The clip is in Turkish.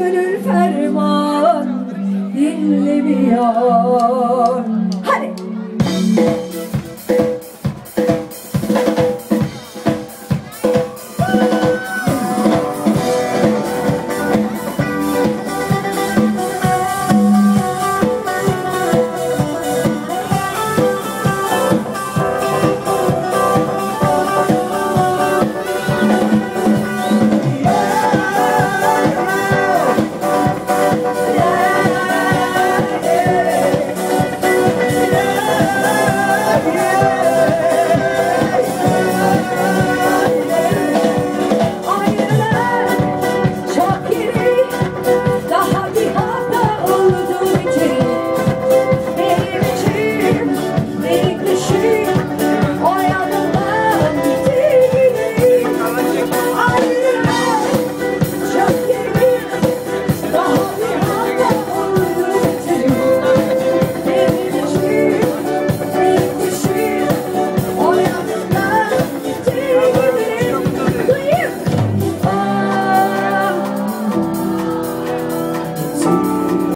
gönül ferman dinlemiyor. Hadi.